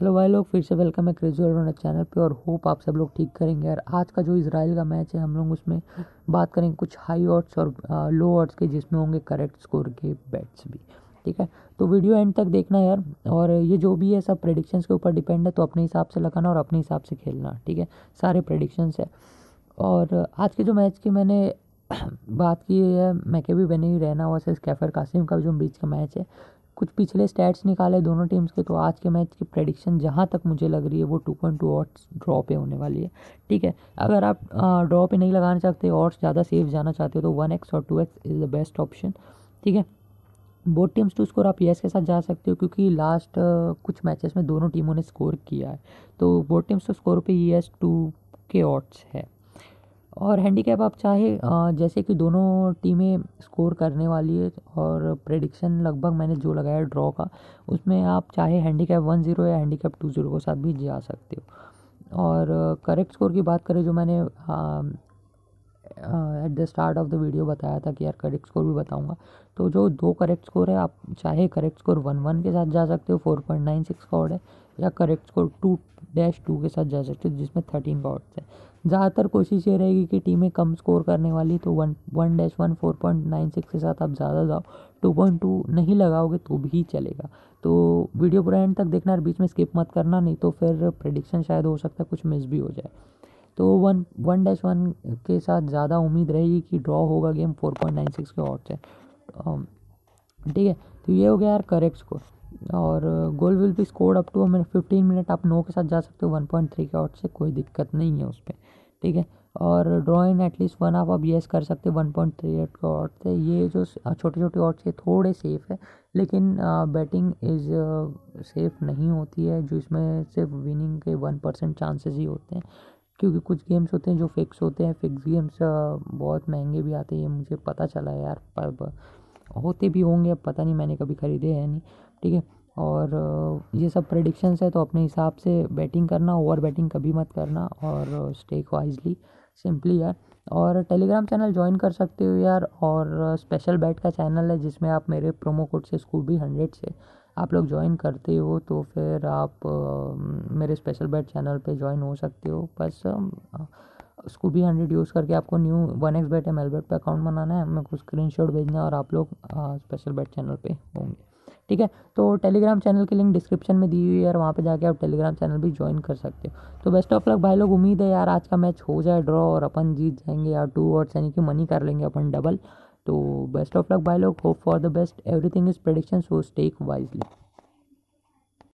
Hello भाई लोग, फिर से वेलकम है क्रेजी ऑलराउंडर चैनल पे और होप आप सब लोग ठीक करेंगे। यार आज का जो इसराइल का मैच है, हम लोग उसमें बात करेंगे कुछ हाई ऑट्स और लो ऑट्स के, जिसमें होंगे करेक्ट स्कोर के बैट्स भी, ठीक है? तो वीडियो एंड तक देखना यार, और ये जो भी है सब प्रेडिक्शंस के ऊपर डिपेंड है तो अपने हिसाब से लगाना और अपने हिसाब से खेलना, ठीक है? सारे प्रेडिक्शंस है। और आज के जो मैच की मैंने बात की है, मैं के भी बने रहना वर्सेस कैफर कासिम का, जो बीच का मैच है। कुछ पिछले स्टैट्स निकाले दोनों टीम्स के तो आज के मैच की प्रेडिक्शन जहाँ तक मुझे लग रही है, वो two point two odds draw पे होने वाली है। ठीक है, अगर आप ड्रॉ पे नहीं लगाना चाहते ऑट्स ज़्यादा सेफ़ जाना चाहते हो तो वन एक्स और two X is the best option ठीक है बोथ टीम्स टू स्कोर आप यस के साथ जा सकते हो, क्योंकि लास्ट कुछ मैचेस में दोनों टीमों ने स्कोर किया है। तो बोथ टीम्स टू स्कोर पे यस टू के ऑट्स है। और हैंडीकैप आप चाहे जैसे कि दोनों टीमें स्कोर करने वाली है और प्रेडिक्शन लगभग मैंने जो लगाया ड्रॉ का, उसमें आप चाहे हैंडीकैप वन ज़ीरो या हैंडीकैप टू ज़ीरो के साथ भी जा सकते हो। और करेक्ट स्कोर की बात करें जो मैंने at the start of the video बताया था कि यार करेक्ट स्कोर भी बताऊँगा। तो जो दो करेक्ट स्कोर है, आप चाहे करेक्ट स्कोर वन वन के साथ जा सकते हो फोर पॉइंट नाइन सिक्स का ऑर्ड है, या correct score two dash two के साथ जा सकते हो, जिसमें थर्टीन का ऑर्ड्स है। ज़्यादातर कोशिश ये रहेगी कि टीमें कम स्कोर करने वाली तो one one dash one four point nine six के साथ आप ज़्यादा जाओ। टू पॉइंट टू नहीं लगाओगे तो भी चलेगा। तो वीडियो पूरा एंड तक देखना, और बीच में स्किप मत करना, नहीं तो फिर प्रडिक्शन शायद हो सकता है कुछ मिस भी हो जाए। तो वन वन डैश वन के साथ ज़्यादा उम्मीद रहेगी कि ड्रॉ होगा game four point nine six के ऑट से ठीक है तो ये हो गया यार करेक्ट स्कोर और गोल विल भी score up to minute fifteen minute आप नो के साथ जा सकते हो वन पॉइंट थ्री के आउट से, कोई दिक्कत नहीं है उस पर ठीक है। और ड्रॉ इन एटलीस्ट वन आप अब येस कर सकते हो वन पॉइंट थ्री एट के आउट से। ये जो छोटे छोटे आउट से थोड़े सेफ़ है, लेकिन बैटिंग इज़ सेफ़ नहीं होती है, जो इसमें सिर्फ़ विनिंग के वन परसेंट चांसेस ही होते हैं। क्योंकि कुछ गेम्स होते हैं जो फिक्स होते हैं फिक्स गेम्स बहुत महँगे भी आते हैं, ये मुझे पता चला है यार, पर होते भी होंगे पता नहीं मैंने कभी ख़रीदे हैं नहीं, ठीक है? और ये सब प्रडिक्शंस है तो अपने हिसाब से बैटिंग करना ओवर बैटिंग कभी मत करना, और स्टेक वाइजली सिंपली यार। और टेलीग्राम चैनल ज्वाइन कर सकते हो यार, और स्पेशल बैट का चैनल है जिसमें आप मेरे प्रोमो कोड से स्कूबी हंड्रेड से आप लोग ज्वाइन करते हो तो फिर आप मेरे स्पेशल बैट चैनल पे ज्वाइन हो सकते हो। बस स्कूबी हंड्रेड यूज़ करके आपको new one X bet M L bet पर अकाउंट बनाना है। मेरे को स्क्रीन शॉट भेजना है और आप लोग स्पेशल बैट चैनल पे होंगे। ठीक है? तो टेलीग्राम चैनल की लिंक डिस्क्रिप्शन में दी हुई है और वहाँ पे जाके आप टेलीग्राम चैनल भी ज्वाइन कर सकते हो। तो बेस्ट ऑफ़ लक भाई लोग, उम्मीद है यार आज का मैच हो जाए ड्रॉ और अपन जीत जाएँगे यार टू और यानी कि मनी कर लेंगे अपन डबल तो बेस्ट ऑफ़ लक भाई लोग. Hope for the best everything is prediction so stake wisely